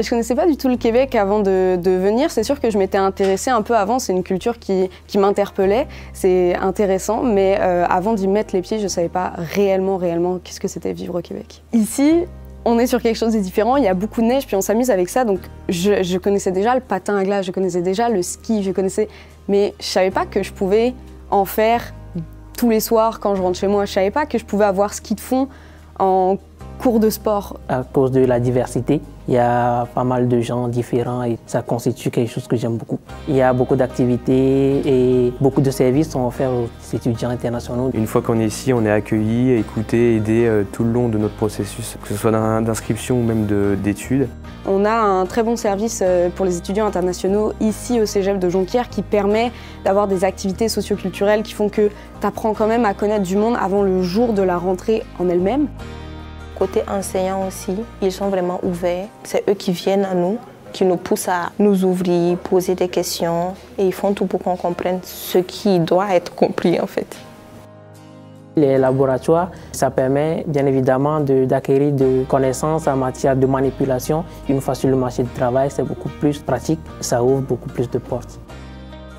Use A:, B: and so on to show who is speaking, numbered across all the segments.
A: Je connaissais pas du tout le Québec avant de, venir. C'est sûr que je m'étais intéressée un peu avant. C'est une culture qui, m'interpellait. C'est intéressant, mais euh, avant d'y mettre les pieds, je savais pas réellement, réellement qu'est-ce que c'était vivre au Québec. Ici, on est sur quelque chose de différent. Il y a beaucoup de neige, puis on s'amuse avec ça. Donc, je, connaissais déjà le patin à glace, je connaissais déjà le ski, je connaissais, mais je savais pas que je pouvais en faire tous les soirs quand je rentre chez moi. Je savais pas que je pouvais avoir ski de fond en cours de sport?
B: À cause de la diversité, il y a pas mal de gens différents et ça constitue quelque chose que j'aime beaucoup. Il y a beaucoup d'activités et beaucoup de services sont offerts aux étudiants internationaux.
C: Une fois qu'on est ici, on est accueilli, écouté, aidé euh, tout le long de notre processus, que ce soit d'inscription ou même d'études.
A: On a un très bon service euh, pour les étudiants internationaux ici au Cégep de Jonquière qui permet d'avoir des activités socioculturelles qui font que tu apprends quand même à connaître du monde avant le jour de la rentrée en elle-même.
D: Côté enseignant aussi, ils sont vraiment ouverts. C'est eux qui viennent à nous, qui nous poussent à nous ouvrir, poser des questions. Et ils font tout pour qu'on comprenne ce qui doit être compris en fait.
B: Les laboratoires, ça permet bien évidemment d'acquérir de, connaissances en matière de manipulation. Une fois sur le marché du travail, c'est beaucoup plus pratique, ça ouvre beaucoup plus de portes.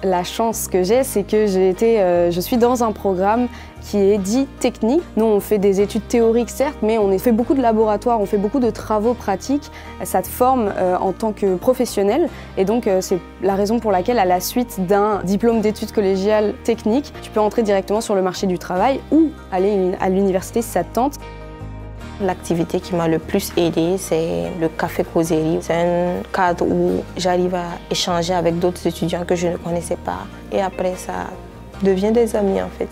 A: La chance que j'ai, c'est que j'ai été, euh, je suis dans un programme qui est dit technique. Nous, on fait des études théoriques, certes, mais on fait beaucoup de laboratoires, on fait beaucoup de travaux pratiques. Ça te forme euh, en tant que professionnel. Et donc, euh, c'est la raison pour laquelle, à la suite d'un diplôme d'études collégiales techniques, tu peux entrer directement sur le marché du travail ou aller à l'université si ça te tente.
D: L'activité qui m'a le plus aidé, c'est le café causerie. C'est un cadre où j'arrive à échanger avec d'autres étudiants que je ne connaissais pas. Et après, ça devient des amis en fait.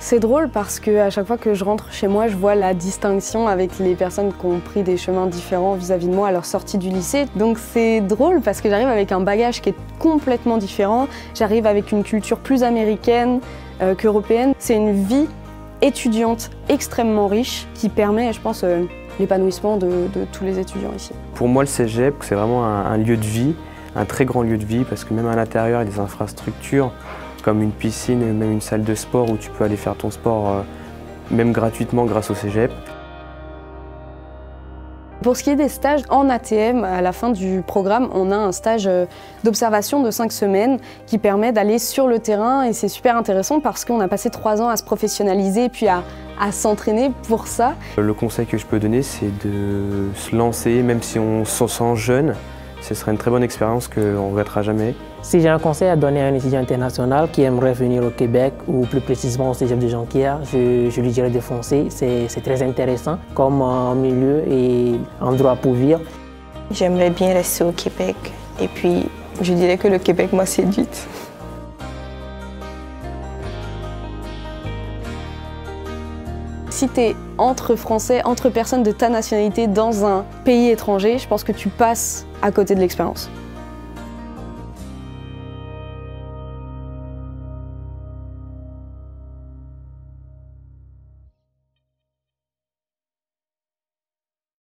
A: C'est drôle parce que à chaque fois que je rentre chez moi, je vois la distinction avec les personnes qui ont pris des chemins différents vis-à-vis de moi à leur sortie du lycée. Donc c'est drôle parce que j'arrive avec un bagage qui est complètement différent. J'arrive avec une culture plus américaine euh, qu'européenne. C'est une vie étudiante extrêmement riche qui permet, je pense, euh, l'épanouissement de, tous les étudiants ici.
C: Pour moi, le cégep, c'est vraiment un, lieu de vie, un très grand lieu de vie, parce que même à l'intérieur, il y a des infrastructures comme une piscine, même une salle de sport où tu peux aller faire ton sport euh, même gratuitement grâce au cégep.
A: Pour ce qui est des stages en ATM, à la fin du programme, on a un stage euh, d'observation de 5 semaines qui permet d'aller sur le terrain et c'est super intéressant parce qu'on a passé 3 ans à se professionnaliser et puis à, s'entraîner pour ça.
C: Le conseil que je peux donner, c'est de se lancer, même si on se sent jeune, ce serait une très bonne expérience qu'on ne regrettera jamais.
B: Si j'ai un conseil à donner à un étudiant international qui aimerait venir au Québec ou plus précisément au Cégep de Jonquière, je, lui dirais de foncer. C'est très intéressant comme milieu et endroit pour vivre.
D: J'aimerais bien rester au Québec et puis je dirais que le Québec m'a séduite.
A: Si tu es entre Français, entre personnes de ta nationalité dans un pays étranger, je pense que tu passes à côté de l'expérience.